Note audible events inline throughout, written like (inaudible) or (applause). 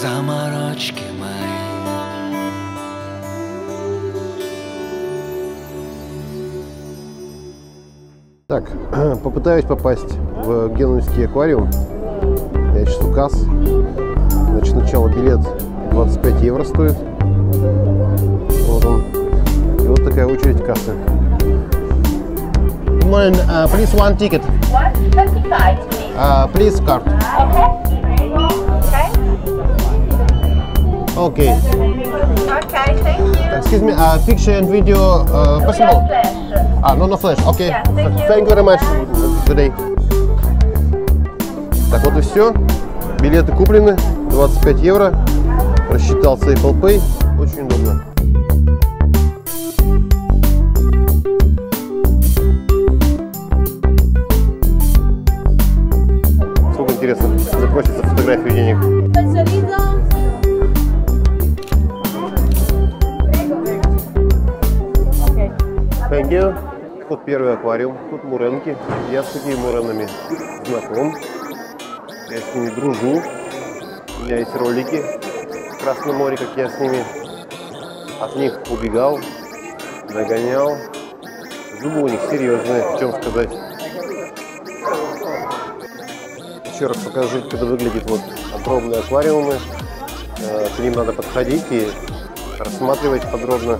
заморочки мои. Так, (clears throat) попытаюсь попасть в Генуйский аквариум. Я сейчас у касс. Значит, сначала билет 25 евро стоит. Вот он. И вот такая очередь кассы. Good morning. Uh, please one ticket. One twenty-five, please. Uh, please card. Okay. Okay. Okay. Thank you. Excuse me. Uh, picture and video uh, possible? Flash. А, no, no flash. Okay. Yeah, thank you. Thank you very much today. Так, вот и все. Билеты куплены. 25 евро. Рассчитался Apple Pay. Вот первый аквариум. Тут муренки. Я с такими муренами знаком. Я с ними дружу. У меня есть ролики в Красном море, как я с ними от них убегал, догонял. Зубы у них серьезные, в чем сказать. Еще раз покажу, как это выглядит. Вот огромные аквариумы. Э, К ним надо подходить и рассматривать подробно.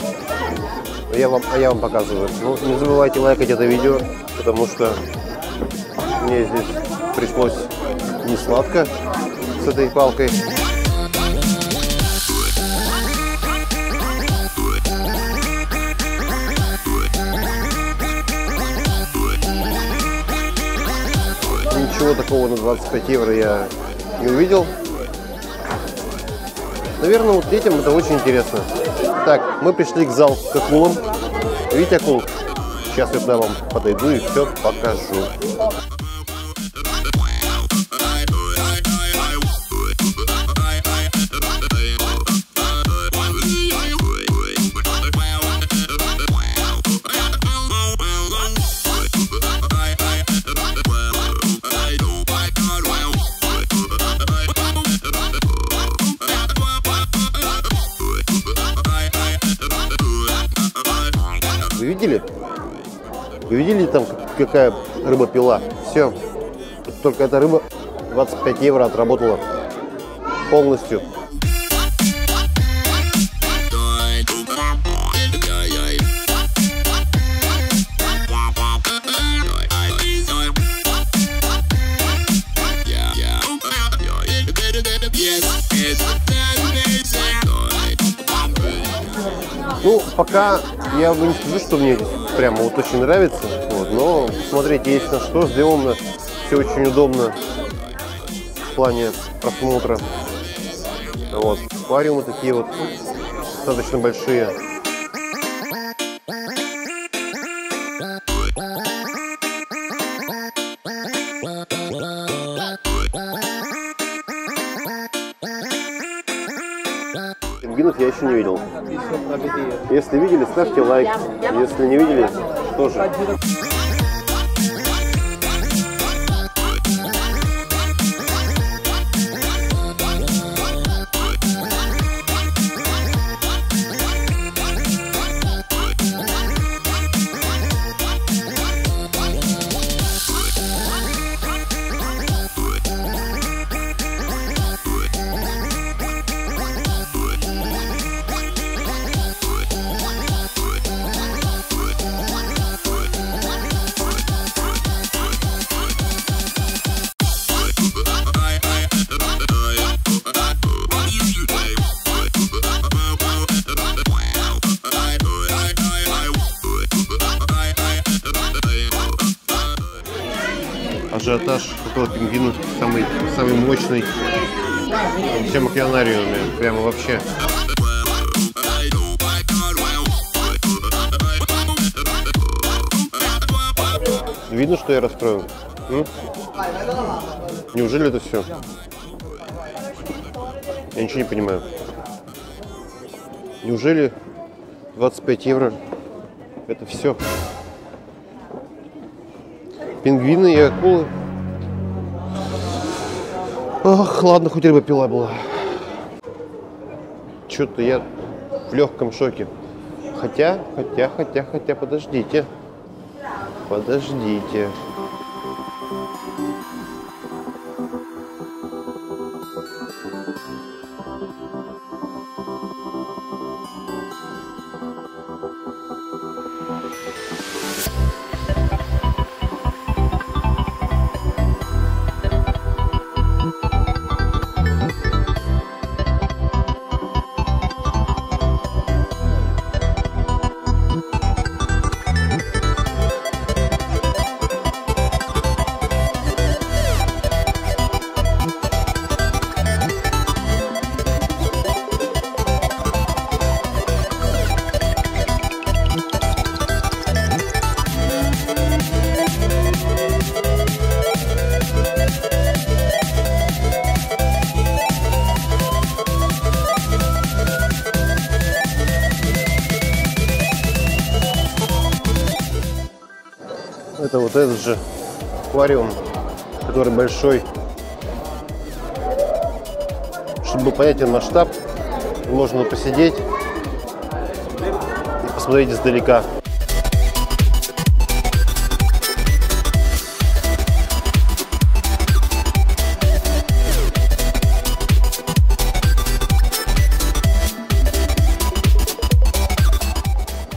Я вам, а я вам показываю. Ну, не забывайте лайкать это видео, потому что мне здесь пришлось не сладко с этой палкой. Ничего такого на 25 евро я не увидел. Наверное, вот детям это очень интересно. Так, мы пришли к залу к акулам. Видите акул? Сейчас я туда вам подойду и все покажу. Видели? Вы там как- какая рыба пила? Все. Только эта рыба 25 евро отработала полностью. Пока я не скажу, что мне прямо вот очень нравится. Вот, но смотрите, есть на что сделано. Все очень удобно в плане просмотра. Вот. Аквариумы такие вот достаточно большие. Пингвинов я еще не видел. Если видели, ставьте лайк. Если не видели, тоже. Ажиотаж около пингвина самый, самый мощный во всем океанариуме. Прямо вообще. Видно, что я расстроен? М? Неужели это все? Я ничего не понимаю. Неужели 25 евро это все? Пингвины и акулы. Ох, ладно, хоть рыба пила была. Что-то я в легком шоке. Хотя, хотя, хотя, хотя, подождите. Подождите. Это вот этот же аквариум, который большой. Чтобы был понятен масштаб, можно посидеть и посмотреть издалека.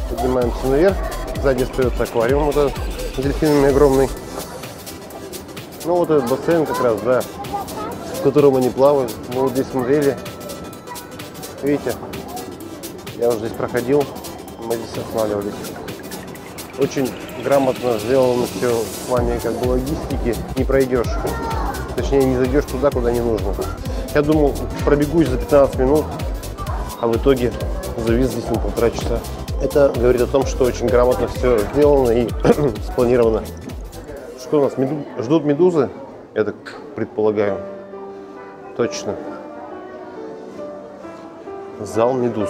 Поднимаемся наверх. Сзади остается аквариум вот этот дельфинами огромный. Ну вот этот бассейн как раз, да, в котором они плавают. Мы вот здесь смотрели. Видите, я уже здесь проходил, мы здесь останавливались. Очень грамотно сделано все в плане как бы логистики. Не пройдешь. Точнее, не зайдешь туда, куда не нужно. Я думал, пробегусь за 15 минут, а в итоге завис здесь на полтора часа. Это говорит о том, что очень грамотно все сделано и (clears throat) спланировано. Что у нас? Меду... Ждут медузы? Я так предполагаю. Точно. Зал медуз.